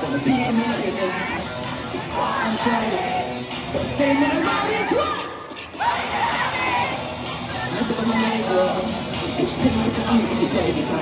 wanna be an idiot. I'm trying. But say that I'm is right. Look at my neighbor. It's a I'm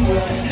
were,